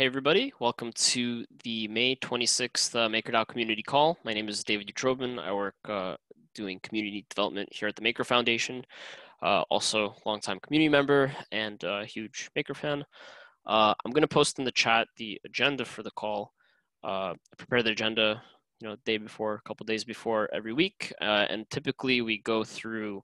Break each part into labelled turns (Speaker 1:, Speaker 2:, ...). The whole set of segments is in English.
Speaker 1: Hey everybody, welcome to the May 26th uh, MakerDAO community call. My name is David Utrobin. I work uh, doing community development here at the Maker Foundation. Uh, also, longtime community member and a huge Maker fan. Uh, I'm going to post in the chat the agenda for the call. Uh, I prepare the agenda, you know, day before, a couple days before every week, uh, and typically we go through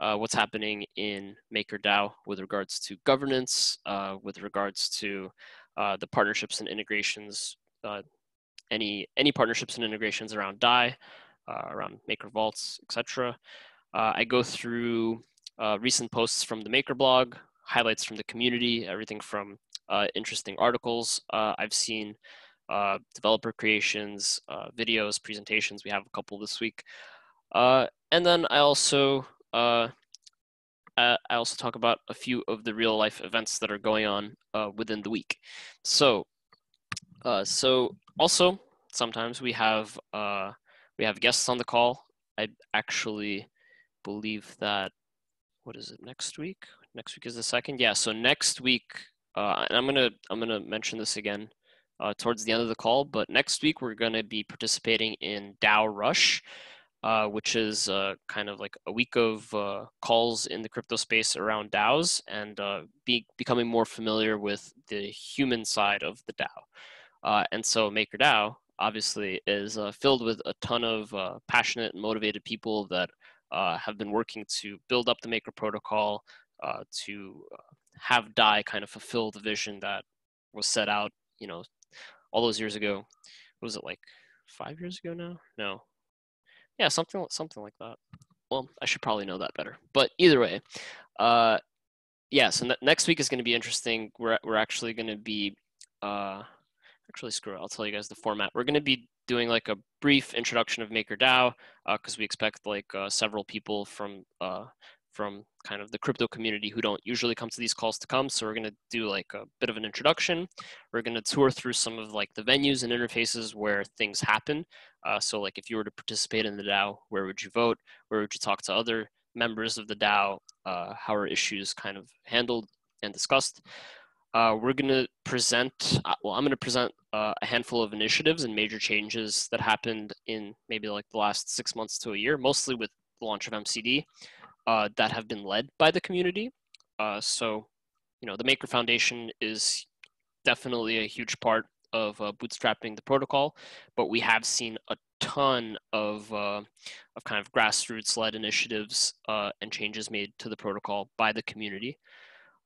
Speaker 1: what's happening in MakerDAO with regards to governance, with regards to uh, the partnerships and integrations, uh, any any partnerships and integrations around DAI, uh, around Maker Vaults, etc. Uh, I go through uh, recent posts from the Maker blog, highlights from the community, everything from interesting articles I've seen, developer creations, videos, presentations. We have a couple this week, and then I also I also talk about a few of the real life events that are going on uh, within the week. So, uh, so also sometimes we have uh, we have guests on the call. I actually believe that what is it next week? Next week is the second. Yeah. So next week, uh, and I'm gonna I'm gonna mention this again uh, towards the end of the call. But next week we're gonna be participating in DAO Rush uh, which is uh, kind of like a week of uh, calls in the crypto space around DAOs and uh, be, becoming more familiar with the human side of the DAO. Uh, and so MakerDAO obviously is uh, filled with a ton of passionate and motivated people that have been working to build up the Maker protocol to have DAI kind of fulfill the vision that was set out, you know, all those years ago. What was it like five years ago now? No, yeah, something something like that. Well, I should probably know that better. But either way, uh, yeah. So ne- next week is going to be interesting. We're we're actually going to be uh, actually screw it. I'll tell you guys the format. We're going to be doing like a brief introduction of MakerDAO because uh, we expect like uh, several people from uh, from kind of the crypto community who don't usually come to these calls to come. So we're going to do like a bit of an introduction. We're going to tour through some of like the venues and interfaces where things happen. Uh, so like if you were to participate in the DAO, where would you vote? Where would you talk to other members of the DAO? Uh, how are issues kind of handled and discussed? Uh, we're going to present, uh, well, I'm going to present uh, a handful of initiatives and major changes that happened in maybe like the last six months to a year, mostly with the launch of MCD uh, that have been led by the community. Uh, so, you know, the Maker Foundation is definitely a huge part of uh, bootstrapping the protocol, but we have seen a ton of uh, of kind of grassroots-led initiatives uh, and changes made to the protocol by the community.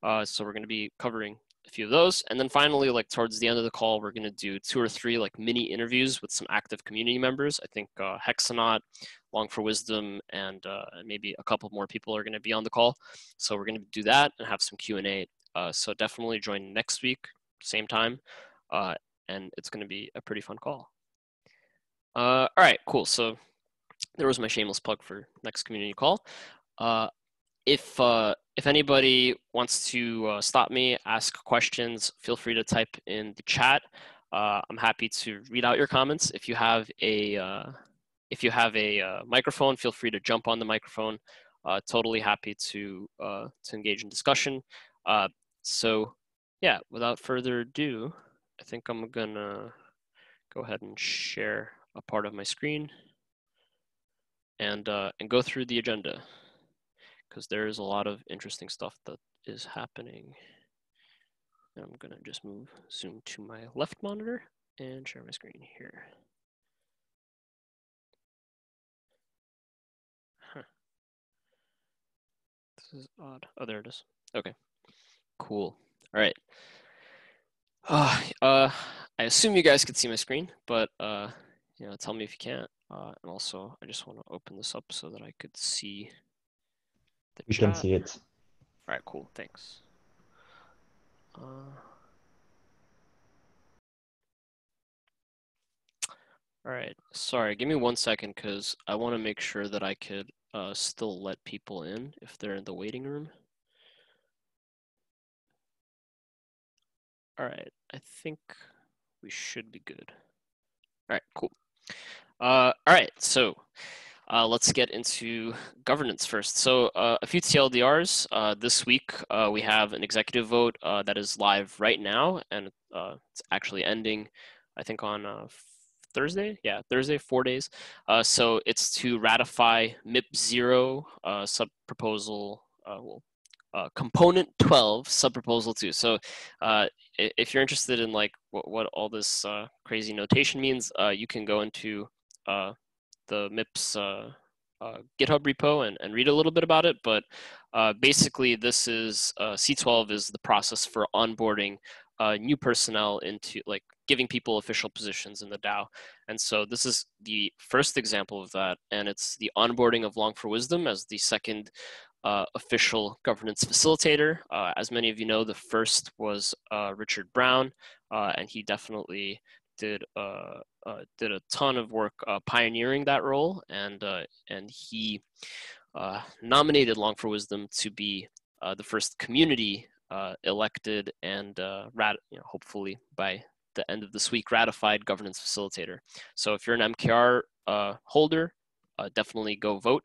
Speaker 1: Uh, so we're going to be covering a few of those. And then finally, like towards the end of the call, we're going to do two or three like mini interviews with some active community members. I think uh, Hexonaut, Long for Wisdom, and uh, maybe a couple more people are going to be on the call. So we're going to do that and have some Q&A. Uh, so definitely join next week, same time. Uh, and it's going to be a pretty fun call. Uh, all right, cool. So there was my shameless plug for next community call. Uh, if uh, if anybody wants to stop me, ask questions, feel free to type in the chat. I'm happy to read out your comments. If you have a if you have a uh, microphone, feel free to jump on the microphone. Uh, totally happy to to engage in discussion. so yeah, without further ado, I think I'm gonna go ahead and share a part of my screen and and go through the agenda because there is a lot of interesting stuff that is happening. I'm gonna just move zoom to my left monitor and share my screen here. This is odd. Oh, there it is. Okay, cool. All right. Uh, uh, I assume you guys could see my screen, but uh, you know, tell me if you can't. Uh, and also, I just want to open this up so that I could see
Speaker 2: you chat. can see it.
Speaker 1: All right, cool. Thanks. Uh, all right. Sorry, give me one second because I want to make sure that I could uh, still let people in if they're in the waiting room. All right. I think we should be good. All right, cool. Uh, all right, so Uh, let's get into governance first. So uh, a few TLDRs. Uh, this week uh, we have an executive vote uh, that is live right now, and it's actually ending, I think, on Thursday. Yeah, Thursday, four days. so it's to ratify MIP zero sub proposal. well, component 12 sub proposal 2 so if you're interested in like what, what all this crazy notation means you can go into the MIPS uh, uh, GitHub repo and, and read a little bit about it. But uh, basically, this is uh, C12 is the process for onboarding uh, new personnel into like giving people official positions in the DAO. And so this is the first example of that. And it's the onboarding of Long for Wisdom as the second uh, official governance facilitator. Uh, as many of you know, the first was uh, Richard Brown, uh, and he definitely did uh, did a ton of work pioneering that role, and and he nominated Long for Wisdom to be the first community Uh, elected and uh, rat- you know, hopefully by the end of this week ratified governance facilitator. So if you're an MKR uh, holder, definitely go vote,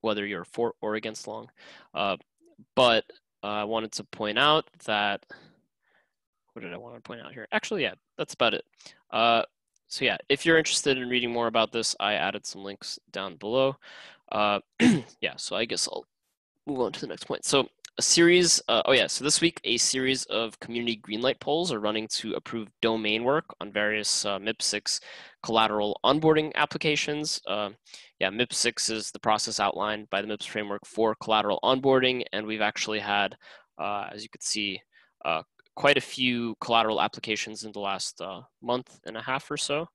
Speaker 1: whether you're for or against Long. but I wanted to point out that what did I want to point out here? Actually, yeah, that's about it. Uh, so yeah, if you're interested in reading more about this, I added some links down below. Uh, yeah, so I guess I'll move on to the next point. So a series, uh, oh yeah, so this week a series of community greenlight polls are running to approve domain work on various uh, MIP6 collateral onboarding applications. Uh, yeah, MIP6 is the process outlined by the MIPS framework for collateral onboarding, and we've actually had, uh, as you could see, uh, quite a few collateral applications in the last uh, month and a half or so.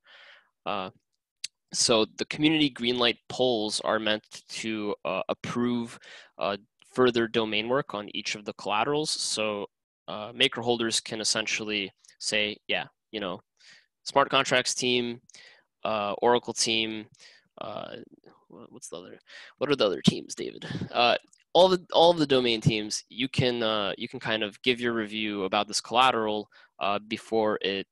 Speaker 1: So the community greenlight polls are meant to approve further domain work on each of the collaterals. So uh, maker holders can essentially say, yeah, you know, smart contracts team, uh, Oracle team, what's the other, what are the other teams, David? all the all the domain teams you can uh, you can kind of give your review about this collateral uh, before it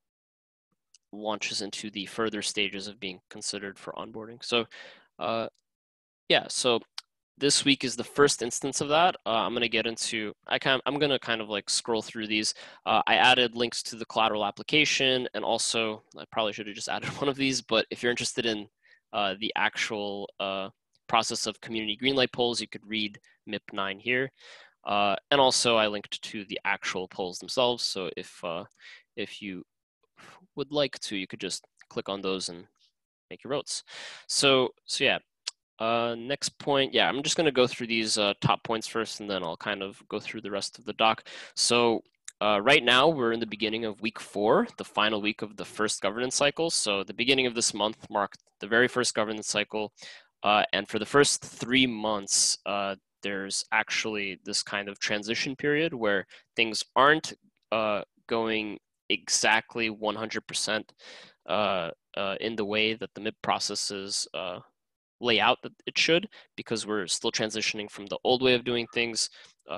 Speaker 1: launches into the further stages of being considered for onboarding so uh, yeah so this week is the first instance of that uh, i'm going to get into i kind i'm going to kind of like scroll through these uh, i added links to the collateral application and also i probably should have just added one of these but if you're interested in uh, the actual process of community greenlight polls, you could read MIP9 here. Uh, and also I linked to the actual polls themselves. So if, uh, if you would like to, you could just click on those and make your votes. So, so yeah, uh, next point, yeah, I'm just gonna go through these uh, top points first and then I'll kind of go through the rest of the doc. So uh, right now, we're in the beginning of week four, the final week of the first governance cycle. So the beginning of this month marked the very first governance cycle. Uh, and for the first three months, uh, there's actually this kind of transition period where things aren't going exactly 100% uh, uh, in the way that the MIP processes uh, lay out that it should, because we're still transitioning from the old way of doing things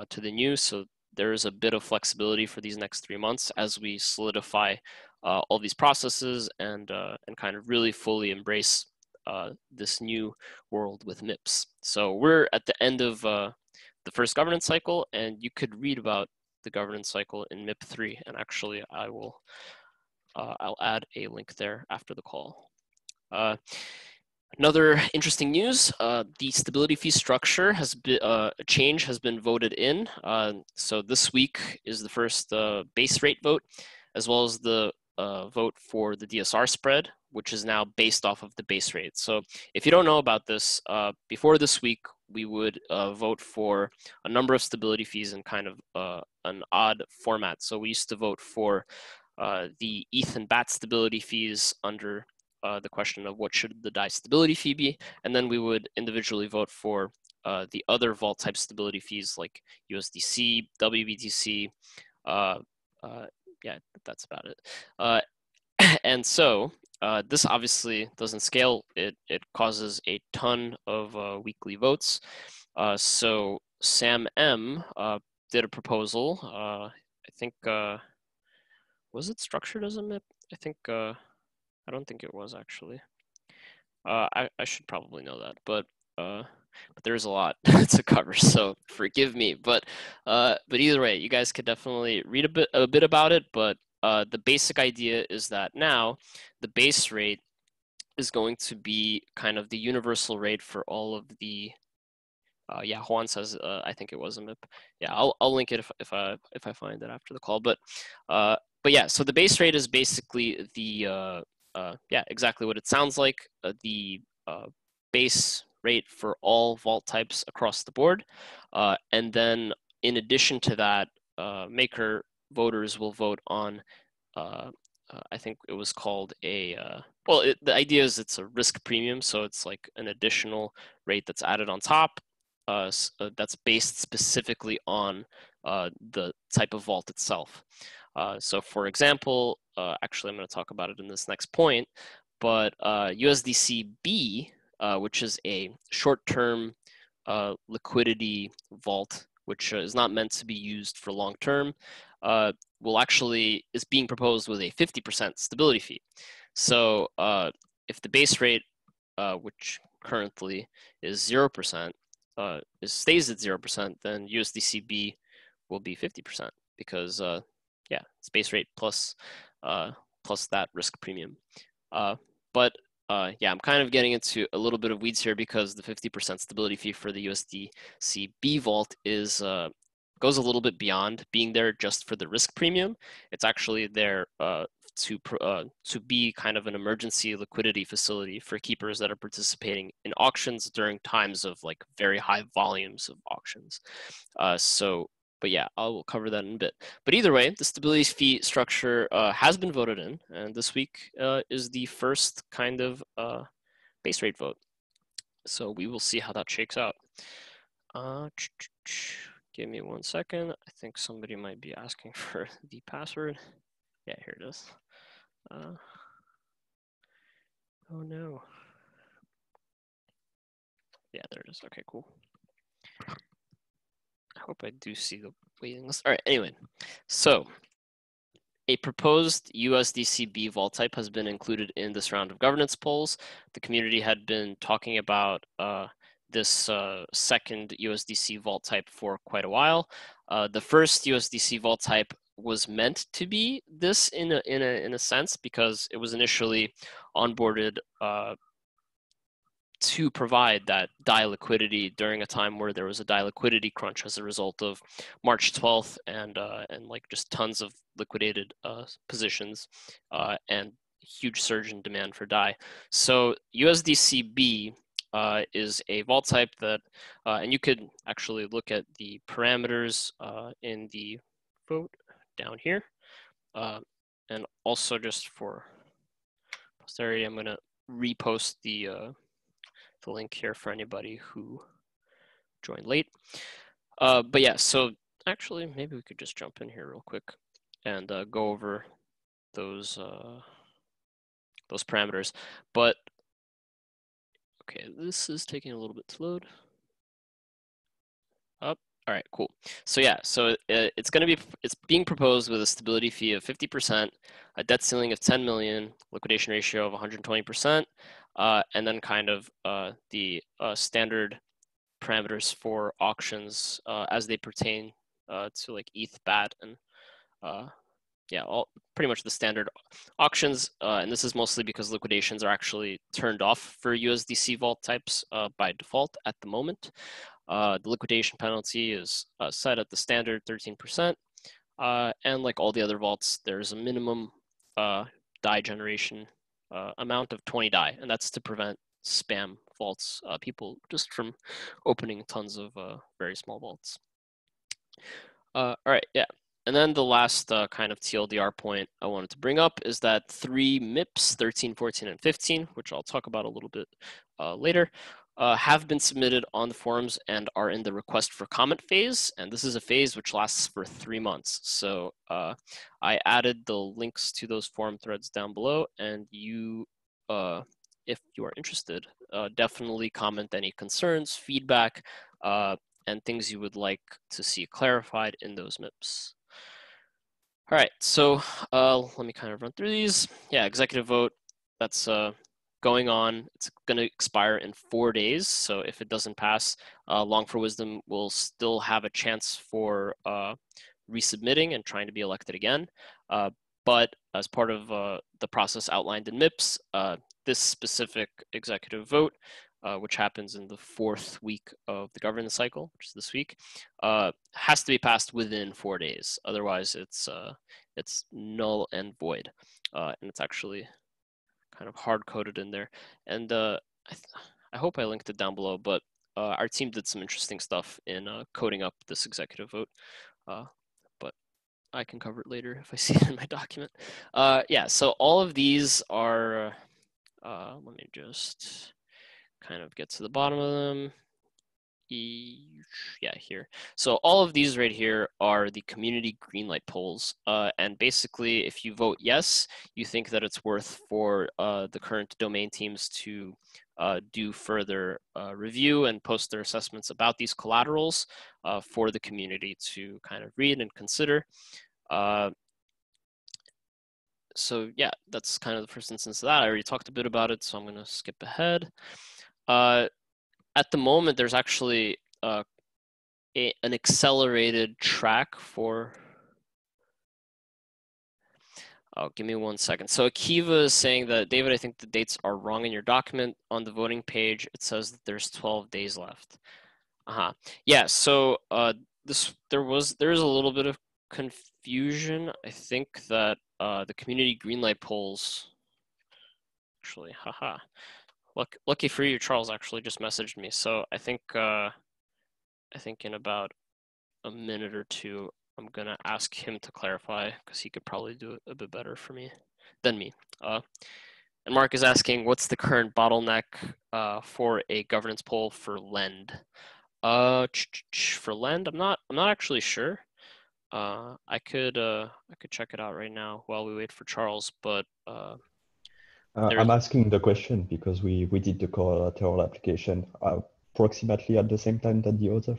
Speaker 1: to the new. So there is a bit of flexibility for these next three months as we solidify all these processes and, and kind of really fully embrace uh, this new world with MIPS. So we're at the end of uh, the first governance cycle, and you could read about the governance cycle in MIP3. And actually, I will uh, I'll add a link there after the call. Uh, another interesting news: uh, the stability fee structure has been uh, a change has been voted in. so this week is the first base rate vote, as well as the vote for the DSR spread, which is now based off of the base rate. So if you don't know about this, uh, before this week, we would uh, vote for a number of stability fees in kind of uh, an odd format. So we used to vote for uh, the ETH and BAT stability fees under uh, the question of what should the DAI stability fee be, and then we would individually vote for uh, the other vault type stability fees like USDC, WBTC, yeah, that's about it. and so uh, this obviously doesn't scale. It, it causes a ton of uh, weekly votes. Uh, so Sam M uh, did a proposal. Uh, I think, uh, was it structured as a MIP? I think, I don't think it was actually. Uh, I, I should probably know that, but uh, but there's a lot to cover, so forgive me. But uh, but either way, you guys could definitely read a bit a bit about it. But uh, the basic idea is that now the base rate is going to be kind of the universal rate for all of the uh, yeah, Juan says uh, I think it was a MIP. Yeah, I'll I'll link it if if I if I find it after the call. But uh, but yeah, so the base rate is basically the uh, uh, yeah exactly what it sounds like uh, the uh, base rate for all vault types across the board, uh, and then in addition to that, uh, maker voters will vote on. Uh, I think it was called a well. It, the idea is it's a risk premium, so it's like an additional rate that's added on top, that's based specifically on the type of vault itself. So for example, uh, actually I'm going to talk about it in this next point, but USDC-B, which is a short-term liquidity vault, which is not meant to be used for long-term, will actually, is being proposed with a 50% stability fee. So if the base rate, which currently is 0%, uh, stays at 0%, then USDCB will be 50% because, uh, yeah, base rate plus, uh, plus that risk premium. Uh, but uh, yeah, I'm kind of getting into a little bit of weeds here because the 50% stability fee for the USDCB vault is uh, goes a little bit beyond being there just for the risk premium. It's actually there uh, to uh, to be kind of an emergency liquidity facility for keepers that are participating in auctions during times of like very high volumes of auctions. Uh, so, but yeah, I will cover that in a bit. But either way, the stability fee structure uh, has been voted in, and this week uh, is the first kind of uh, base rate vote. So we will see how that shakes out. Uh, give me one second. I think somebody might be asking for the password. Yeah, here it is. Uh, oh no. Yeah, there it is. Okay, cool. Hope I do see the waiting list. All right, anyway. So a proposed USDCB vault type has been included in this round of governance polls. The community had been talking about uh, this uh, second USDC vault type for quite a while. Uh, the first USDC vault type was meant to be this in a, in a, in a sense because it was initially onboarded uh, to provide that DAI liquidity during a time where there was a DAI liquidity crunch as a result of March 12th and uh, and like just tons of liquidated uh, positions uh, and huge surge in demand for DAI. So USDCB uh, is a vault type that, uh, and you could actually look at the parameters uh, in the vote down here. And also just for posterity, I'm gonna repost the, uh, the link here for anybody who joined late. Uh, but yeah, so actually maybe we could just jump in here real quick and uh, go over those uh, those parameters. But okay, this is taking a little bit to load. Up. All right, cool. So yeah, so it, it's going to be it's being proposed with a stability fee of 50%, a debt ceiling of 10 million, liquidation ratio of 120%, uh, and then kind of uh, the uh, standard parameters for auctions uh, as they pertain uh, to like ETH, BAT, and yeah, all pretty much the standard auctions. and this is mostly because liquidations are actually turned off for USDC vault types by default at the moment. The liquidation penalty is set at the standard 13%. Uh, and like all the other vaults, there's a minimum uh, DAI generation uh, amount of 20 DAI, and that's to prevent spam vaults, uh, people just from opening tons of very small vaults. all right, yeah. And then the last kind of TLDR point I wanted to bring up is that three MIPS, 13, 14, and 15, which I'll talk about a little bit later, uh, have been submitted on the forums and are in the request for comment phase. And this is a phase which lasts for three months. So uh, I added the links to those forum threads down below and you, uh, if you are interested, uh, definitely comment any concerns, feedback, uh, and things you would like to see clarified in those MIPS. All right, so uh, let me kind of run through these. Yeah, executive vote, that's going on. It's going to expire in four days. So if it doesn't pass, uh, Long for Wisdom will still have a chance for uh, resubmitting and trying to be elected again. Uh, but as part of uh, the process outlined in MIPS, uh, this specific executive vote, uh, which happens in the fourth week of the governance cycle, which is this week, has to be passed within four days. Otherwise, it's it's null and void, and it's actually kind of hard coded in there. And I, I hope I linked it down below, but our team did some interesting stuff in coding up this executive vote. But I can cover it later if I see it in my document. Uh, yeah, so all of these are, uh, let me just kind of get to the bottom of them. Yeah, here. So all of these right here are the community greenlight polls. Uh, and basically, if you vote yes, you think that it's worth for uh, the current domain teams to uh, do further uh, review and post their assessments about these collaterals uh, for the community to kind of read and consider. Uh, so yeah, that's kind of the first instance of that. I already talked a bit about it, so I'm going to skip ahead. Uh, at the moment, there's actually uh, a, an accelerated track for. Oh, give me one second. So Akiva is saying that, David, I think the dates are wrong in your document. On the voting page, it says that there's 12 days left. Uh-huh. Yeah, so uh, this there was there is a little bit of confusion. I think that uh, the community greenlight polls, actually, haha. Luck, lucky for you, Charles actually just messaged me. So I think, uh, I think in about a minute or two, I'm gonna ask him to clarify because he could probably do it a bit better for me than me. Uh, and Mark is asking, what's the current bottleneck uh, for a governance poll for Lend? Uh, for Lend, I'm not, I'm not actually sure. Uh, I could uh, I could check it out right now while we wait for Charles, but uh,
Speaker 2: uh I'm asking the question because we we did the collateral application approximately at the same time that the other.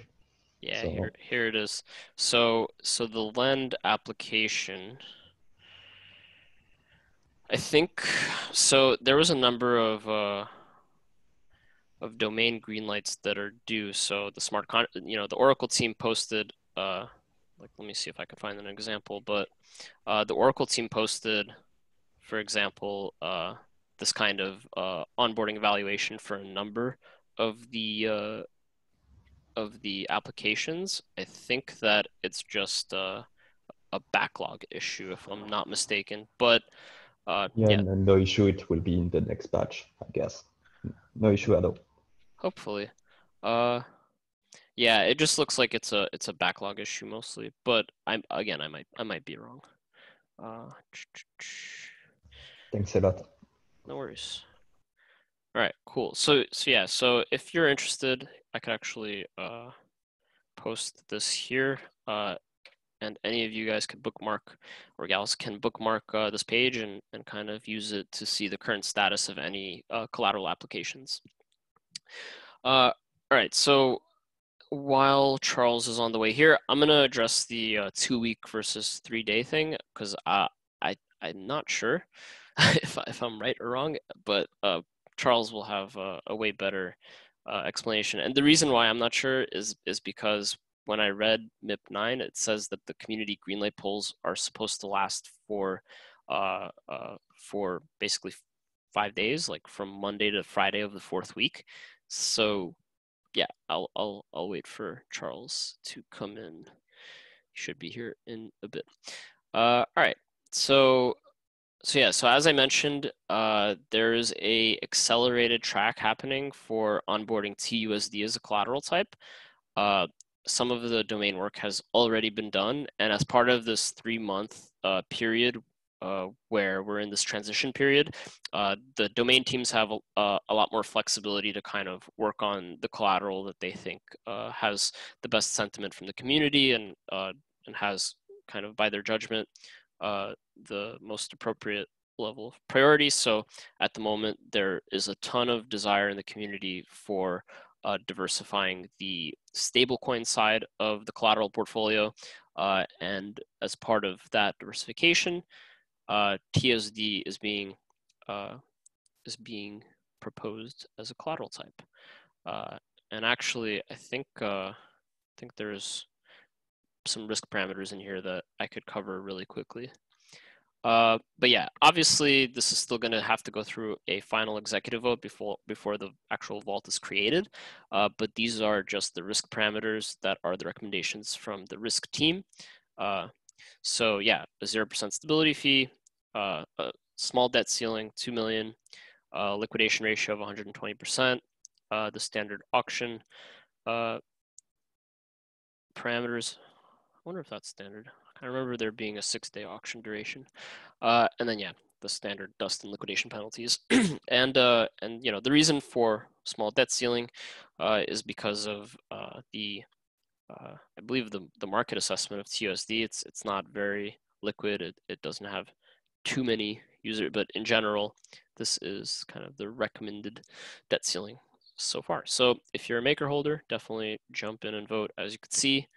Speaker 1: Yeah, so. here here it is. So so the lend application. I think so. There was a number of uh, of domain green lights that are due. So the smart con, you know, the Oracle team posted uh, like let me see if I can find an example, but uh, the Oracle team posted, for example, uh, this kind of uh, onboarding evaluation for a number of the uh, of the applications. I think that it's just uh, a backlog issue, if I'm not mistaken. But
Speaker 2: uh, yeah, yeah. And no issue. It will be in the next batch, I guess. No issue at all.
Speaker 1: Hopefully. Uh, yeah, it just looks like it's a it's a backlog issue mostly, but I'm again I might I might be wrong. Uh,
Speaker 2: Thanks a lot.
Speaker 1: No worries. All right, cool. So so yeah, so if you're interested, I could actually uh, post this here, uh, and any of you guys could bookmark or gals can bookmark uh, this page and and kind of use it to see the current status of any uh, collateral applications. Uh, all right, so while Charles is on the way here, I'm gonna address the uh, two week versus three day thing because I I I'm not sure if if I'm right or wrong, but uh, Charles will have a, a way better uh, explanation. And the reason why I'm not sure is is because when I read MIP nine, it says that the community greenlight polls are supposed to last for uh, uh, for basically five days, like from Monday to Friday of the fourth week. So yeah, I'll I'll I'll wait for Charles to come in. He should be here in a bit. Uh, all right. So so yeah. So as I mentioned, uh, there is a accelerated track happening for onboarding TUSD as a collateral type. Uh, some of the domain work has already been done, and as part of this three month uh, period uh, where we're in this transition period, uh, the domain teams have a, a, lot more flexibility to kind of work on the collateral that they think uh, has the best sentiment from the community and uh, and has kind of by their judgment uh, the most appropriate level of priority. So at the moment, there is a ton of desire in the community for uh, diversifying the stablecoin side of the collateral portfolio. and as part of that diversification, uh, TUSD is being uh, is being proposed as a collateral type. Uh, and actually, I think uh, I think there's some risk parameters in here that I could cover really quickly. Uh, but yeah, obviously this is still going to have to go through a final executive vote before before the actual vault is created. Uh, but these are just the risk parameters that are the recommendations from the risk team. Uh, so yeah, a zero percent stability fee, uh, a small debt ceiling, two million, liquidation ratio of 120 percent, uh, the standard auction uh, parameters. Wonder if that's standard. I remember there being a six-day auction duration, uh, and then yeah, the standard dust and liquidation penalties. and uh, and you know the reason for small debt ceiling uh, is because of uh, the uh, I believe the the market assessment of TUSD. It's it's not very liquid. It it doesn't have too many users, but in general, this is kind of the recommended debt ceiling so far. So if you're a maker holder, definitely jump in and vote. As you can see,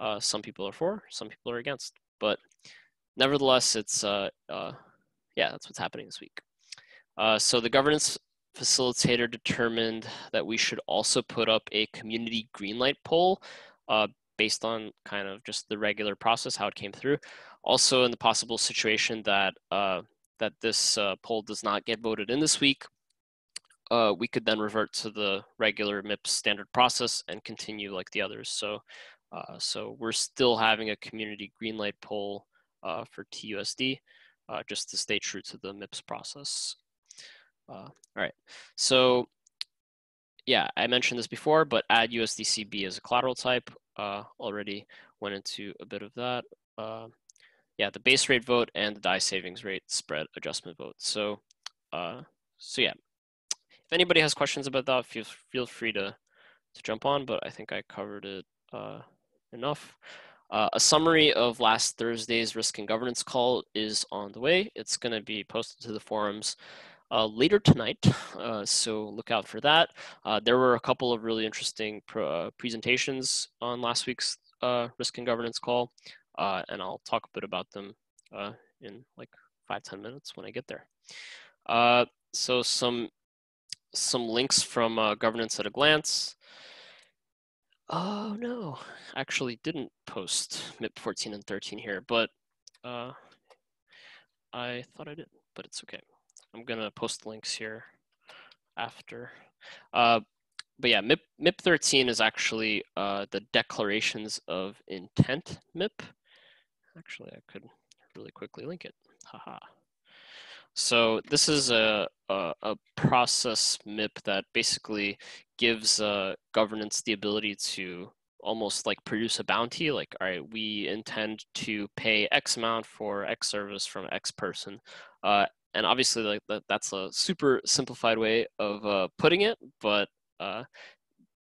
Speaker 1: uh, some people are for, some people are against. But nevertheless, it's, uh, uh, yeah, that's what's happening this week. Uh, so the governance facilitator determined that we should also put up a community greenlight poll uh, based on kind of just the regular process, how it came through. Also in the possible situation that, uh, that this poll does not get voted in this week, uh, we could then revert to the regular MIPS standard process and continue like the others. So uh, so we're still having a community greenlight poll uh, for TUSD, uh, just to stay true to the MIPS process. Uh, all right, so yeah, I mentioned this before, but add USDCB as a collateral type. Uh, already went into a bit of that. Uh, yeah, the base rate vote and the DAI savings rate spread adjustment vote. So, so yeah, if anybody has questions about that, feel feel free to to jump on. But I think I covered it enough. Uh, a summary of last Thursday's risk and governance call is on the way. It's going to be posted to the forums uh, later tonight, uh, so look out for that. Uh, there were a couple of really interesting uh, presentations on last week's uh, risk and governance call, and I'll talk a bit about them in like five ten minutes when I get there. so some some links from governance at a glance. Oh no, actually didn't post MIP 14 and 13 here, but uh, I thought I did, but it's okay. I'm gonna post the links here after. Uh, but yeah, MIP, MIP 13 is actually uh, the declarations of intent MIP. Actually, I could really quickly link it. Haha. So this is a, a, a, process MIP that basically gives uh, governance the ability to almost like produce a bounty. Like, all right, we intend to pay X amount for X service from X person. Uh, and obviously, like that, that's a super simplified way of uh, putting it, but uh,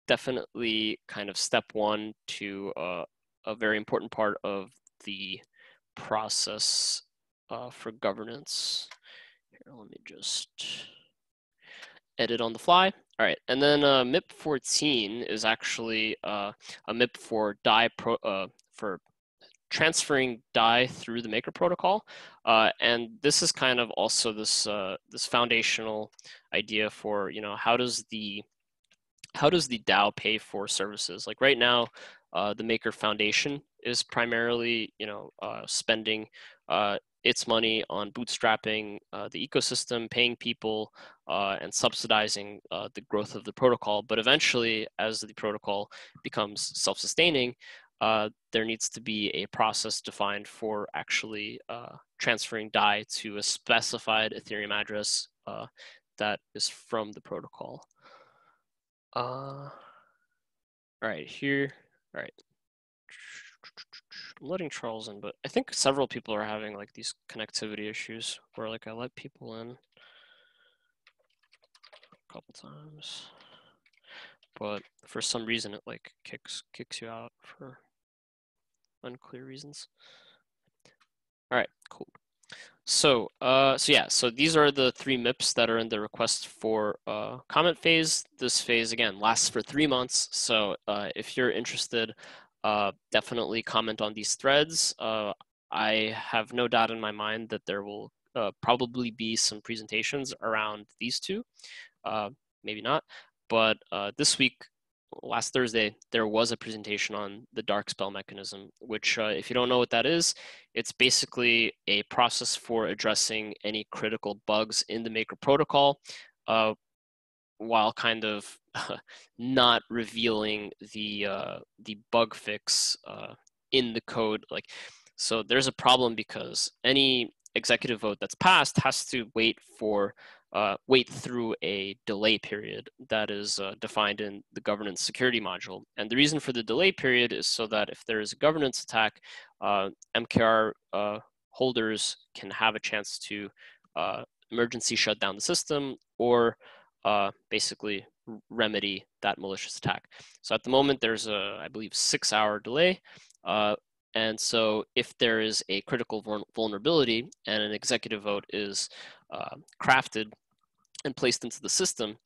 Speaker 1: definitely kind of step one to uh, a very important part of the process uh, for governance. Here, let me just edit on the fly. All right, and then uh, MIP 14 is actually uh, a MIP for DAI pro, uh, for transferring DAI through the Maker protocol, uh, and this is kind of also this uh, this foundational idea for you know how does the how does the DAO pay for services? Like right now, uh, the Maker Foundation is primarily you know spending its money on bootstrapping uh, the ecosystem, paying people, uh, and subsidizing uh, the growth of the protocol. But eventually, as the protocol becomes self-sustaining, uh, there needs to be a process defined for actually uh, transferring DAI to a specified Ethereum address uh, that is from the protocol. all right, here, all right. Letting Charles in, but I think several people are having like these connectivity issues where like I let people in a couple times, but for some reason it like kicks kicks you out for unclear reasons. All right, cool. So, uh, so yeah, so these are the three MIPS that are in the request for uh, comment phase. This phase again lasts for three months. So uh, if you're interested, uh, definitely comment on these threads. Uh, I have no doubt in my mind that there will uh, probably be some presentations around these two. uh, maybe not. But uh, this week, last Thursday, there was a presentation on the dark spell mechanism, which, uh, if you don't know what that is, it's basically a process for addressing any critical bugs in the Maker protocol while kind of not revealing the uh, the bug fix uh, in the code. Like, so there's a problem because any executive vote that's passed has to wait for uh, wait through a delay period that is uh, defined in the governance security module. And the reason for the delay period is so that if there is a governance attack, uh, MKR uh, holders can have a chance to uh, emergency shut down the system or uh, basically remedy that malicious attack. So at the moment, there's a, I believe, six hour delay. and so if there is a critical vulnerability and an executive vote is uh, crafted and placed into the system,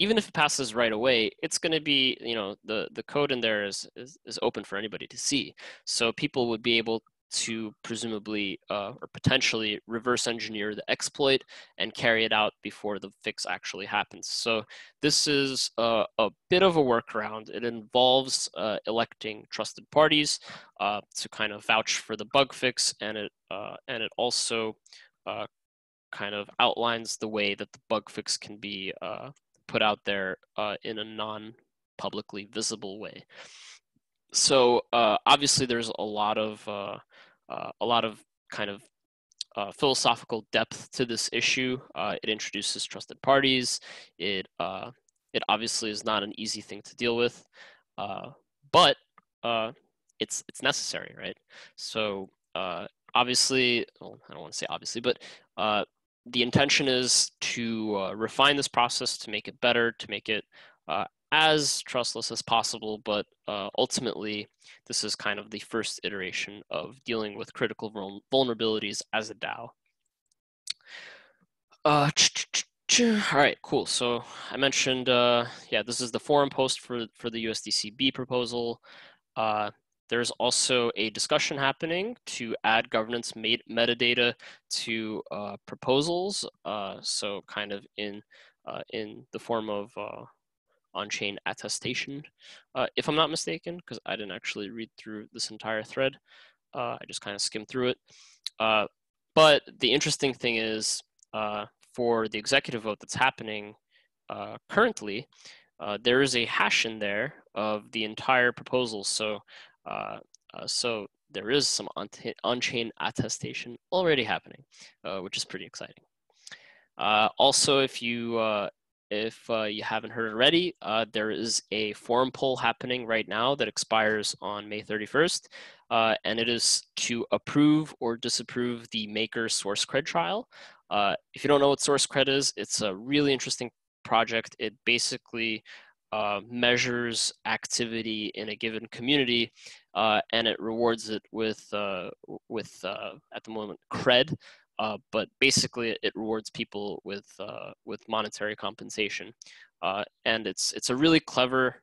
Speaker 1: even if it passes right away, it's going to be, you know, the, the code in there is, is, is open for anybody to see. So people would be able to presumably uh, or potentially reverse engineer the exploit and carry it out before the fix actually happens. So this is a, a bit of a workaround. It involves uh, electing trusted parties uh, to kind of vouch for the bug fix, and it uh, and it also uh, kind of outlines the way that the bug fix can be uh, put out there uh, in a non-publicly visible way. So uh, obviously, there's a lot of uh, uh, a lot of kind of uh, philosophical depth to this issue. it introduces trusted parties. It it obviously is not an easy thing to deal with, but it's it's necessary, right? So obviously, well, I don't want to say obviously, but uh, the intention is to uh, refine this process to make it better, to make it uh, as trustless as possible, but uh, ultimately, this is kind of the first iteration of dealing with critical vul vulnerabilities as a DAO. Uh, all right, cool. So I mentioned, uh, yeah, this is the forum post for, for the USDCB proposal. Uh, there's also a discussion happening to add governance metadata to uh, proposals. Uh, so kind of in, uh, in the form of uh, on-chain attestation, uh, if I'm not mistaken, because I didn't actually read through this entire thread. Uh, I just kind of skimmed through it. but the interesting thing is for the executive vote that's happening currently, there is a hash in there of the entire proposal. So uh, uh, so there is some on-chain attestation already happening, uh, which is pretty exciting. also, if you if uh, you haven't heard already, uh, there is a forum poll happening right now that expires on May 31st, uh, and it is to approve or disapprove the Maker SourceCred trial. if you don't know what SourceCred is, it's a really interesting project. It basically uh, measures activity in a given community, uh, and it rewards it with uh, with uh, at the moment cred, uh, but basically it rewards people with with monetary compensation, and it's it's a really clever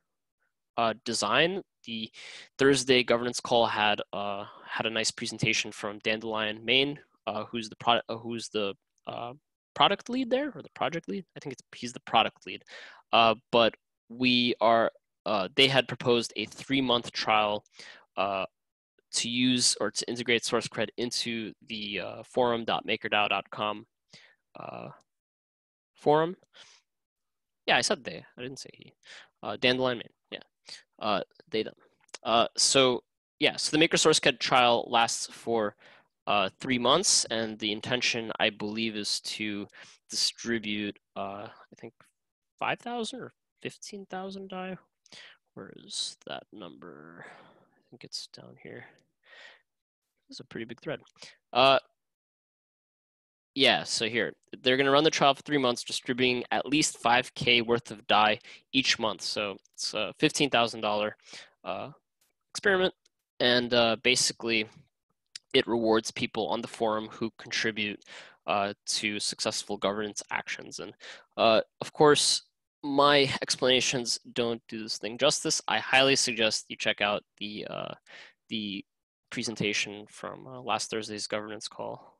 Speaker 1: design. The Thursday governance call had had a nice presentation from Dandelion Mané, who's the product who's the product lead there or the project lead. I think it's he's the product lead. Uh, but we are uh, they had proposed a three month trial uh, to use or to integrate SourceCred into the uh, forum.makerdao.com uh, forum. Yeah, I said they. I didn't say he. Uh, Dandelion Mané. Yeah, uh, they them. Uh, so yeah, so the maker SourceCred trial lasts for uh, three months, and the intention, I believe, is to distribute. Uh, I think five thousand or 15,000 DAI. Where is that number? Think it's down here. It's a pretty big thread. Uh, yeah, so here, they're going to run the trial for three months, distributing at least 5K worth of DAI each month. So it's a $15,000 uh, experiment. And uh, basically, it rewards people on the forum who contribute uh, to successful governance actions. And uh, of course, my explanations don't do this thing justice. I highly suggest you check out the uh, the presentation from uh, last Thursday's governance call.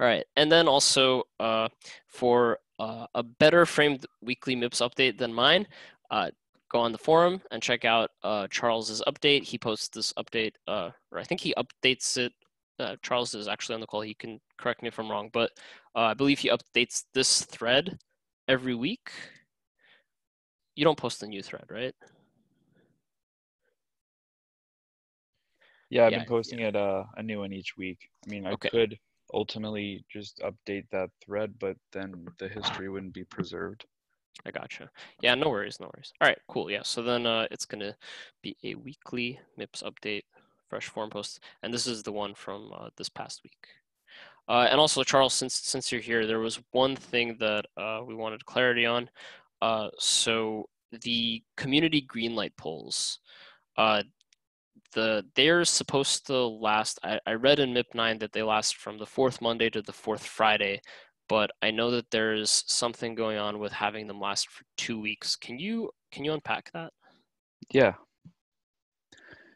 Speaker 1: All right, and then also uh, for uh, a better framed weekly MIPS update than mine, uh, go on the forum and check out uh, Charles's update. He posts this update, uh, or I think he updates it. Uh, Charles is actually on the call. He can correct me if I'm wrong, but I believe he updates this thread every week. You don't post a new thread, right?
Speaker 3: Yeah, I've yeah, been posting yeah. it uh, a new one each week. I mean, I
Speaker 1: okay.
Speaker 3: could ultimately just update that thread, but then the history wouldn't be preserved.
Speaker 1: I gotcha. Yeah, no worries, no worries. All right, cool. Yeah, so then uh, it's gonna be a weekly MIPS update, fresh forum post, and this is the one from uh, this past week. Uh, and also, Charles, since since you're here, there was one thing that uh, we wanted clarity on. Uh, so the community greenlight polls. Uh, the they're supposed to last. I, I read in MIP9 that they last from the fourth Monday to the fourth Friday, but I know that there's something going on with having them last for two weeks. Can you can you unpack that?
Speaker 3: Yeah.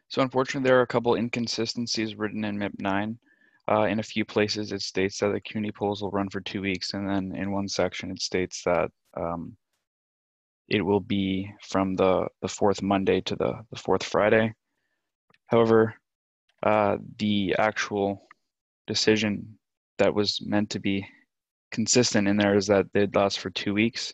Speaker 3: So unfortunately, there are a couple inconsistencies written in MIP9. Uh, in a few places, it states that the CUNY polls will run for two weeks, and then in one section, it states that um, it will be from the, the fourth Monday to the, the fourth Friday. However, uh, the actual decision that was meant to be consistent in there is that they'd last for two weeks.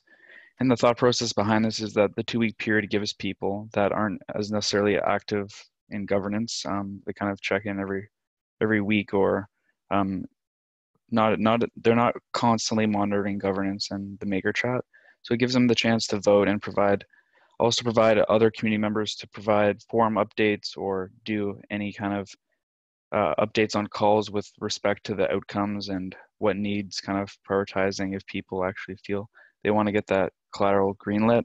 Speaker 3: And the thought process behind this is that the two week period gives people that aren't as necessarily active in governance, um, they kind of check in every every week or um, not not they're not constantly monitoring governance and the maker chat. So it gives them the chance to vote and provide also provide other community members to provide forum updates or do any kind of uh, updates on calls with respect to the outcomes and what needs kind of prioritizing if people actually feel they want to get that collateral greenlit.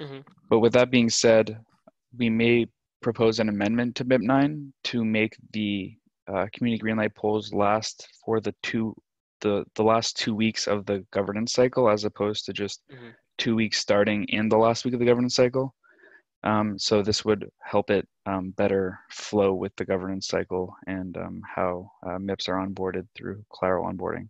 Speaker 3: Mm-hmm. But with that being said, we may propose an amendment to MIP9 to make the uh, community greenlight polls last for the two the the last two weeks of the governance cycle as opposed to just mm-hmm two weeks starting in the last week of the governance cycle. Um, so this would help it um, better flow with the governance cycle and um, how uh, MIPS are onboarded through collateral onboarding.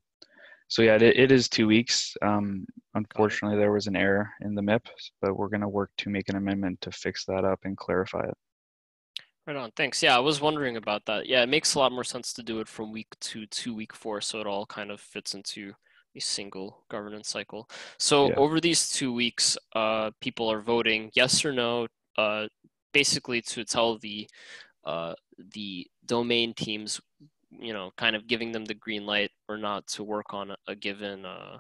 Speaker 3: So yeah, it, it is two weeks. Um, unfortunately, there was an error in the MIP, but we're going to work to make an amendment to fix that up and clarify it.
Speaker 1: Right on. Thanks. Yeah, I was wondering about that. Yeah, it makes a lot more sense to do it from week two to week four, so it all kind of fits into a single governance cycle. So yeah. over these two weeks, uh, people are voting yes or no, uh, basically to tell the uh, the domain teams, you know, kind of giving them the green light or not to work on a, given uh,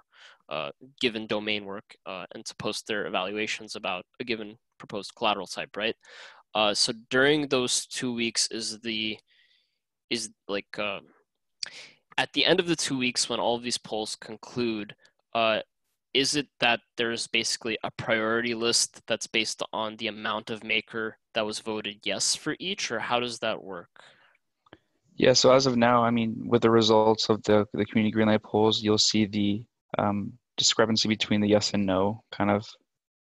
Speaker 1: uh, given domain work uh, and to post their evaluations about a given proposed collateral type, right? So during those two weeks is the is like at the end of the two weeks when all of these polls conclude, uh, is it that there's basically a priority list that's based on the amount of maker that was voted yes for each, or how does that work?
Speaker 3: Yeah, so as of now, I mean, with the results of the, the community greenlight polls, you'll see the um, discrepancy between the yes and no kind of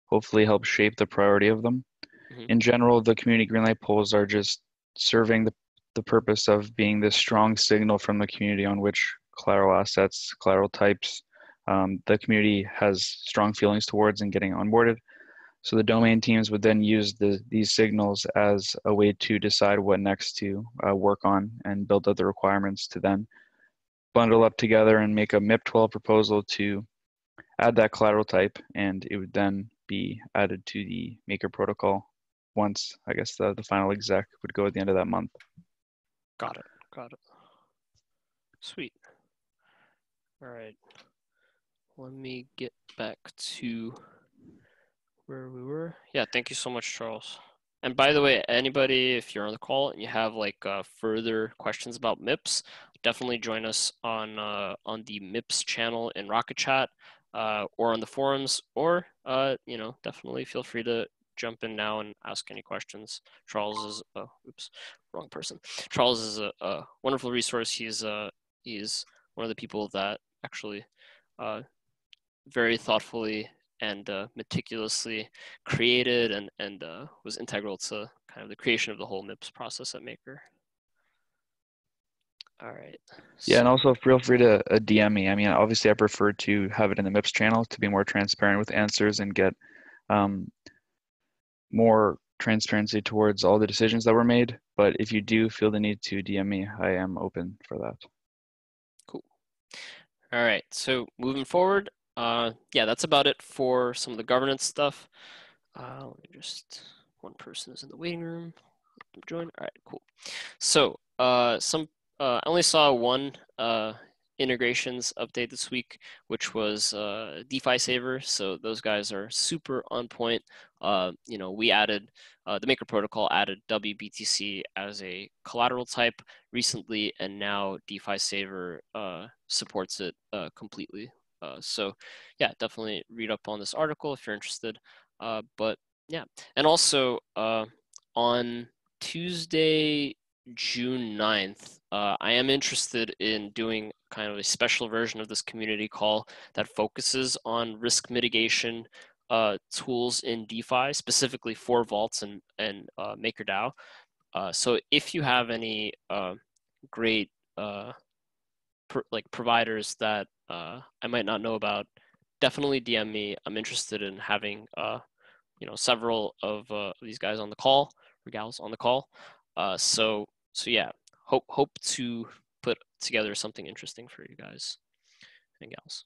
Speaker 3: hopefully help shape the priority of them. Mm-hmm. In general, the community greenlight polls are just serving the the purpose of being this strong signal from the community on which collateral assets, collateral types, um, the community has strong feelings towards and getting onboarded. So the domain teams would then use the, these signals as a way to decide what next to uh, work on and build up the requirements to then bundle up together and make a MIP12 proposal to add that collateral type, and it would then be added to the maker protocol once, I guess, the, the final exec would go at the end of that month.
Speaker 1: Got it. Got it. Sweet. All right. Let me get back to where we were. Yeah, thank you so much, Charles. And by the way, anybody, if you're on the call and you have like uh, further questions about MIPS, definitely join us on uh, on the MIPS channel in Rocket Chat uh, or on the forums, or uh, you know, definitely feel free to jump in now and ask any questions. Charles is, oh, oops, wrong person. Charles is a, a wonderful resource. He's uh, he's one of the people that actually uh, very thoughtfully and uh, meticulously created and, and uh, was integral to kind of the creation of the whole MIPS process at Maker. All right.
Speaker 3: Yeah, and also feel free to uh, DM me. I mean, obviously, I prefer to have it in the MIPS channel to be more transparent with answers and get um, more transparency towards all the decisions that were made. But if you do feel the need to DM me, I am open for that.
Speaker 1: Cool. All right. So moving forward, uh, yeah, that's about it for some of the governance stuff. Uh, let me just one person is in the waiting room. Join. All right, cool. So uh, some uh, I only saw one uh, integrations update this week, which was uh, DeFi Saver. So those guys are super on point. Uh, you know, we added uh, the Maker Protocol added WBTC as a collateral type recently, and now DeFi Saver uh, supports it uh, completely. Uh, so, yeah, definitely read up on this article if you're interested. but yeah, and also on Tuesday, June 9th, uh, I am interested in doing kind of a special version of this community call that focuses on risk mitigation uh, tools in DeFi, specifically for vaults and, and uh, MakerDAO. Uh, so if you have any uh, great uh, like providers that I might not know about, definitely DM me. I'm interested in having you know several of these guys on the call or gals on the call. so so yeah, hope hope to put together something interesting for you guys and gals.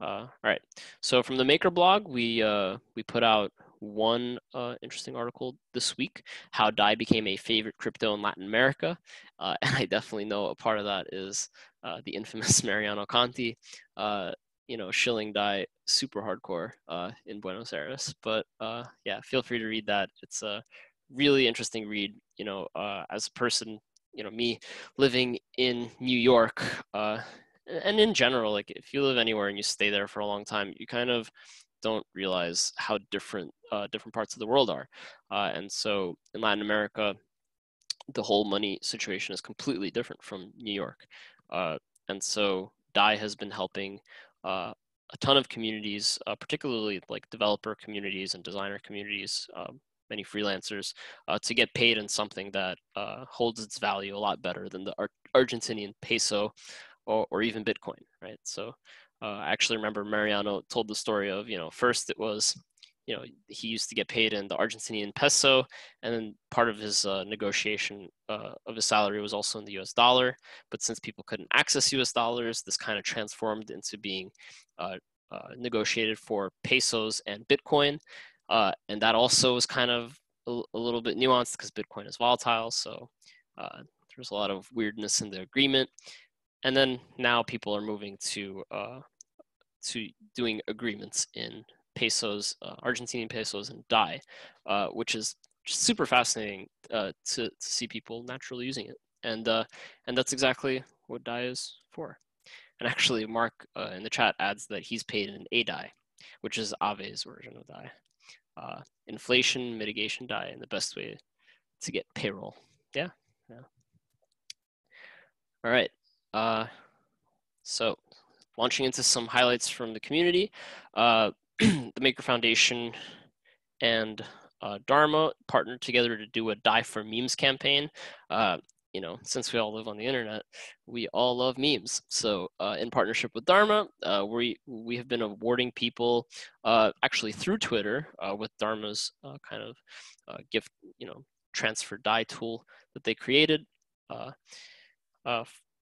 Speaker 1: Uh, all right. So from the Maker blog, we uh, we put out one uh, interesting article this week: how Dai became a favorite crypto in Latin America. Uh, and I definitely know a part of that is uh, the infamous Mariano Conti. Uh, you know, shilling Dai super hardcore in Buenos Aires. But yeah, feel free to read that. It's a really interesting read. You know, as a person you know me living in New York uh, and in general, like if you live anywhere and you stay there for a long time, you kind of don't realize how different uh, different parts of the world are. Uh, and so in Latin America, the whole money situation is completely different from New York. Uh, and so DAI has been helping uh, a ton of communities, uh, particularly like developer communities and designer communities, um, many freelancers uh, to get paid in something that uh, holds its value a lot better than the Ar- Argentinian peso or, or even Bitcoin, right? So uh, I actually remember Mariano told the story of, you know, first it was, you know, he used to get paid in the Argentinian peso, and then part of his uh, negotiation uh, of his salary was also in the US dollar. But since people couldn't access US dollars, this kind of transformed into being uh, negotiated for pesos and Bitcoin. Uh, and that also is kind of a, a little bit nuanced because Bitcoin is volatile. So uh, there's a lot of weirdness in the agreement. And then now people are moving to uh, to doing agreements in pesos, uh, Argentinian pesos, and DAI, uh, which is super fascinating uh, to, to see people naturally using it. And and that's exactly what DAI is for. And actually, Mark in the chat adds that he's paid in ADAI, which is Aave's version of DAI uh, inflation mitigation DAI and the best way to get payroll. Yeah. yeah. All right. Uh, so launching into some highlights from the community, uh, the Maker Foundation and uh, Dharma partnered together to do a Dai for Memes campaign. Uh, you know, since we all live on the internet, we all love memes. So, uh, in partnership with Dharma, uh, we we have been awarding people uh, actually through Twitter uh, with Dharma's uh, kind of uh, gift, you know, transfer DAI tool that they created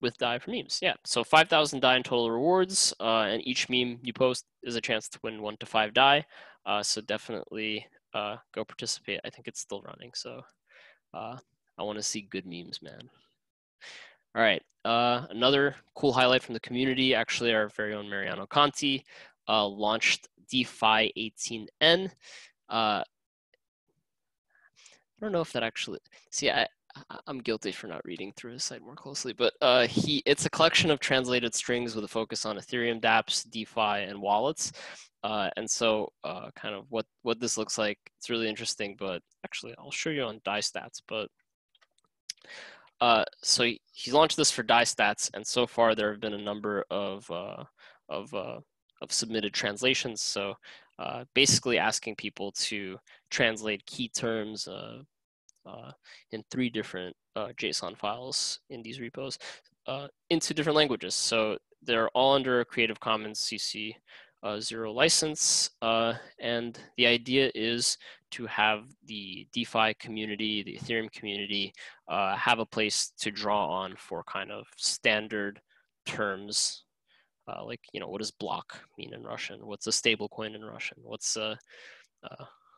Speaker 1: with Dai for memes. Yeah, so 5,000 DAI in total rewards, and each meme you post is a chance to win one to five DAI. so definitely go participate. I think it's still running. So. I want to see good memes, man. All right, uh, another cool highlight from the community. Actually, our very own Mariano Conti uh, launched DeFi I18N. Uh, I don't know if that actually. See, I I'm guilty for not reading through his site more closely, but uh, he it's a collection of translated strings with a focus on Ethereum, DApps, DeFi, and wallets. Uh, and so, uh, kind of what what this looks like. It's really interesting. But actually, I'll show you on DAI Stats. But uh, so he, he, launched this for DAI Stats, and so far there have been a number of uh, of uh, of submitted translations. So uh, basically, asking people to translate key terms uh, uh, in three different JSON files in these repos. into different languages. So they're all under a Creative Commons CC zero license. And the idea is to have the DeFi community, the Ethereum community, uh, have a place to draw on for kind of standard terms. Uh, like, you know, what does block mean in Russian? What's a stable coin in Russian? What's uh,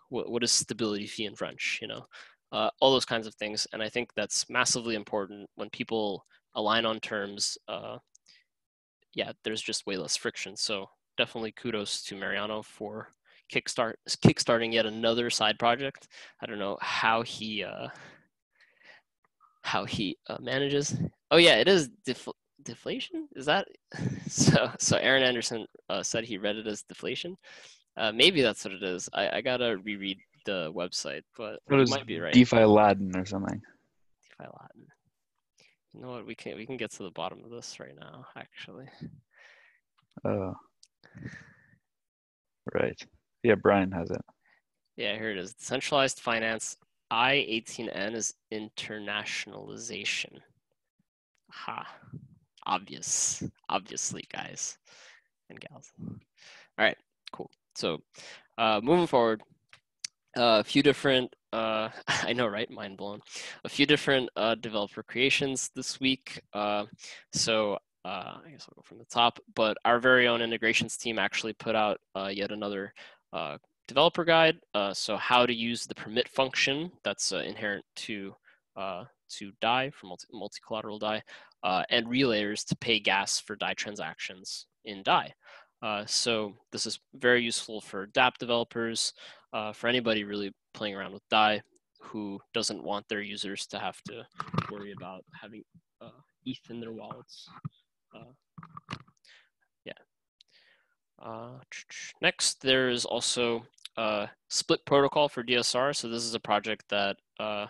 Speaker 1: what, what is stability fee in French, you know? Uh, all those kinds of things. And I think that's massively important when people align on terms. yeah, there's just way less friction. So definitely kudos to Mariano for kickstart kickstarting yet another side project. I don't know how he uh, how he uh, manages. Oh yeah, it is def- deflation. Is that so? So Aaron Anderson uh, said he read it as deflation. Uh, maybe that's what it is. I, I gotta reread the website, but it might be right.
Speaker 3: DeFi Latin or something.
Speaker 1: DeFi Latin. You know what? We can we can get to the bottom of this right now. Actually.
Speaker 3: Oh. Right. Yeah, Brian has it.
Speaker 1: Yeah, here it is. Centralized finance I18N is internationalization. Ha. Obvious. Obviously, guys and gals. All right, cool. So uh, moving forward, uh, a few different, uh, I know, right? Mind blown. A few different uh, developer creations this week. Uh, so uh, I guess I'll go from the top, but our very own integrations team actually put out uh, yet another uh, developer guide. Uh, so how to use the permit function that's uh, inherent to uh, to DAI for multi, multi-collateral DAI and relayers to pay gas for DAI transactions in DAI. so this is very useful for dApp developers, for anybody really playing around with DAI who doesn't want their users to have to worry about having ETH in their wallets. Uh. Uh, next, there's also a split protocol for DSR. So this is a project that uh,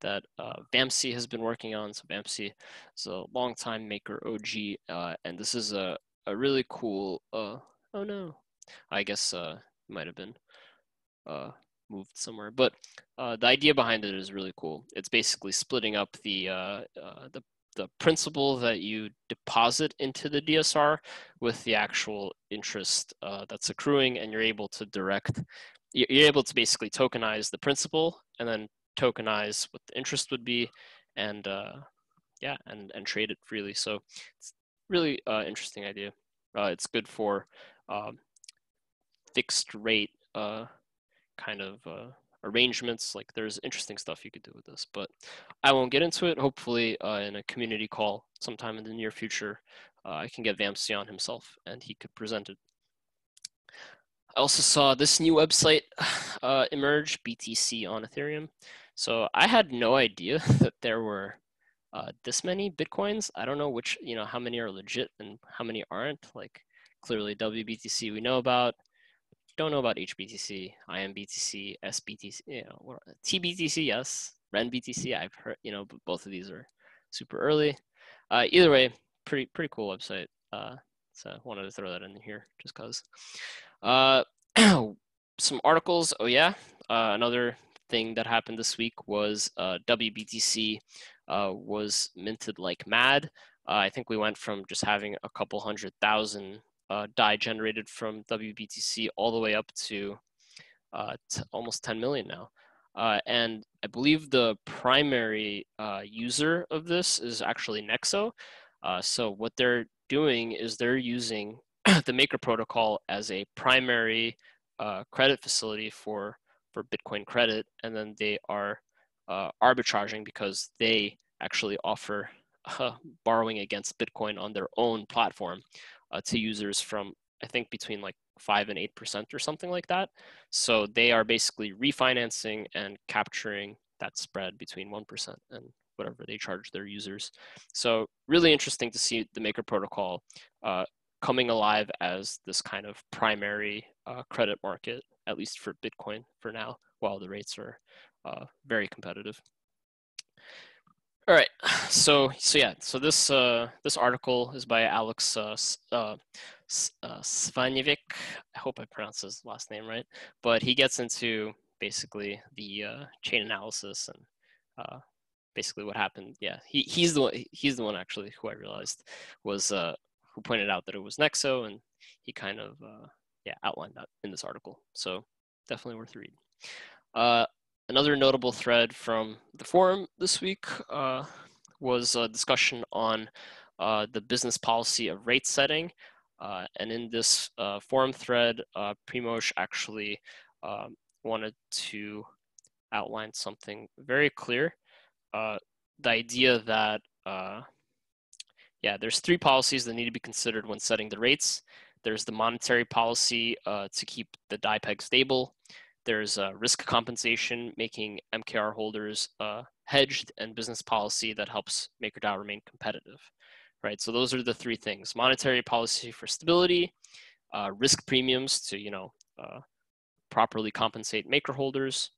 Speaker 1: that uh, has been working on. So Vamsi is a longtime maker OG, uh, and this is a, a really cool. Uh, oh no, I guess uh, might have been uh, moved somewhere. But uh, the idea behind it is really cool. It's basically splitting up the uh, uh, the the principal that you deposit into the DSR with the actual interest uh, that's accruing, and you're able to direct, you're able to basically tokenize the principal and then tokenize what the interest would be, and uh, yeah, and and trade it freely. So it's really uh, interesting idea. Uh, it's good for um, fixed rate uh, kind of uh, arrangements. Like there's interesting stuff you could do with this, but I won't get into it. Hopefully uh, in a community call sometime in the near future, uh, I can get Vamsi on himself and he could present it. I also saw this new website uh, emerge, BTC on Ethereum. So I had no idea that there were uh, this many Bitcoins. I don't know which, you know, how many are legit and how many aren't. Like clearly WBTC we know about don't know about HBTC, IMBTC, SBTC, you know, TBTC, yes, RenBTC. I've heard, you know, both of these are super early. Uh, either way, pretty pretty cool website. Uh, so I wanted to throw that in here just cause. Uh, some articles. Oh yeah, uh, another thing that happened this week was uh, WBTC uh, was minted like mad. I think we went from just having a couple hundred thousand uh, DAI generated from WBTC all the way up to uh, almost 10 million now. Uh, and I believe the primary uh, user of this is actually Nexo. Uh, so what they're doing is they're using the Maker protocol as a primary uh, credit facility for for Bitcoin credit, and then they are arbitraging because they actually offer borrowing against Bitcoin on their own platform uh, to users from I think between like five and eight percent or something like that. So they are basically refinancing and capturing that spread between one percent and whatever they charge their users. So really interesting to see the Maker protocol uh, coming alive as this kind of primary uh, credit market, at least for Bitcoin for now, while the rates are uh, very competitive. All right, so so yeah, so this uh, this article is by Alex uh, uh, uh I hope I pronounced his last name right, but he gets into basically the uh, chain analysis and uh, basically what happened. Yeah, he he's the one. He's the one actually who I realized was uh, who pointed out that it was Nexo, and he kind of uh, yeah outlined that in this article. So definitely worth reading. Another notable thread from the forum this week uh, was a discussion on uh, the business policy of rate setting. Uh, and in this uh, forum thread, uh, actually um, wanted to outline something very clear. Uh, the idea that, uh, yeah, there's three policies that need to be considered when setting the rates. There's the monetary policy to keep the DAI peg stable. There's risk compensation, making MKR holders hedged, and business policy that helps MakerDAO remain competitive right? So those are the three things: monetary policy for stability, uh, risk premiums to you know uh, properly compensate maker holders,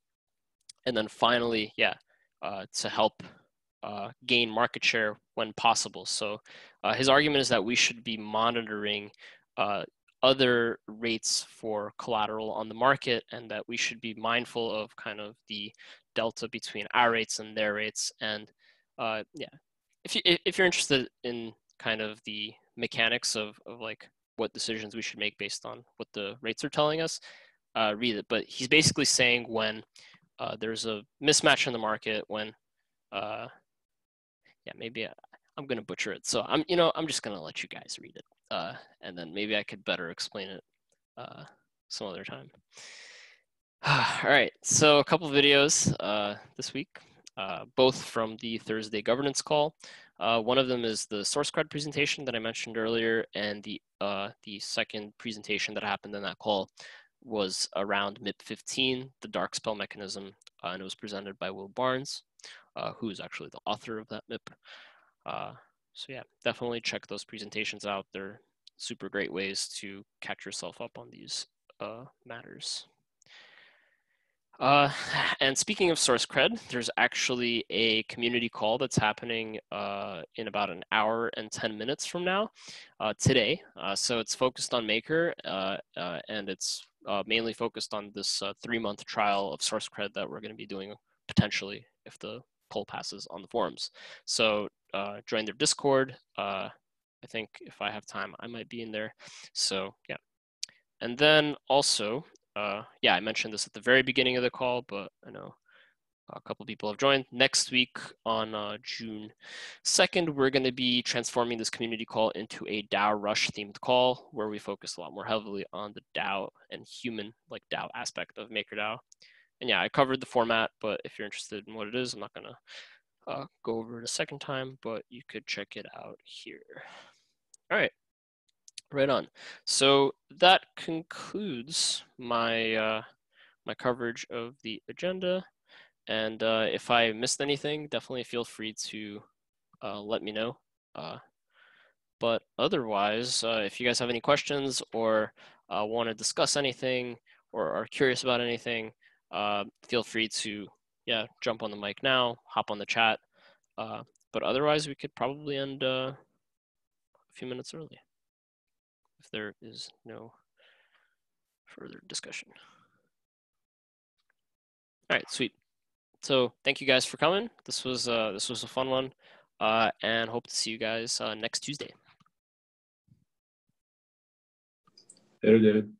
Speaker 1: and then finally, yeah, uh, to help uh, gain market share when possible. So uh, his argument is that we should be monitoring uh, other rates for collateral on the market and that we should be mindful of kind of the delta between our rates and their rates and uh, yeah if you if you're interested in kind of the mechanics of of like what decisions we should make based on what the rates are telling us, uh, read it. But he's basically saying when uh, there's a mismatch in the market, when uh, yeah, maybe I, am gonna butcher it. So I'm you know I'm just gonna let you guys read it, uh, and then maybe I could better explain it uh, some other time. All right, so a couple videos uh, this week. Uh, both from the Thursday governance call. Uh, one of them is the SourceCred presentation that I mentioned earlier, and the uh, the second presentation that happened in that call was around MIP 15, the dark spell mechanism, and it was presented by Will Barnes, who is actually the author of that MIP. So yeah, definitely check those presentations out. They're super great ways to catch yourself up on these matters. Uh, and speaking of SourceCred, there's actually a community call that's happening uh, in about an hour and 10 minutes from now uh, today. Uh, so it's focused on Maker uh, uh, and it's mainly focused on this three month trial of SourceCred that we're going to be doing potentially if the poll passes on the forums. So join their Discord. I think if I have time, I might be in there. So yeah. And then also, uh, yeah, I mentioned this at the very beginning of the call, but I know a couple people have joined. Next week on uh, June 2nd, we're going to be transforming this community call into a DAO Rush themed call where we focus a lot more heavily on the DAO and human, like DAO aspect of MakerDAO. And yeah, I covered the format, but if you're interested in what it is, I'm not to uh, go over it a second time, but you could check it out here. All right. Right on. So that concludes my uh, my coverage of the agenda. And uh, if I missed anything, definitely feel free to uh, let me know. Uh, but otherwise, uh, if you guys have any questions or want to discuss anything or are curious about anything, feel free to yeah jump on the mic now, hop on the chat. but otherwise, we could probably end a few minutes early if there is no further discussion. All right, sweet. So thank you guys for coming. This was uh, this was a fun one, uh, and hope to see you guys uh, next Tuesday.
Speaker 4: Later, David.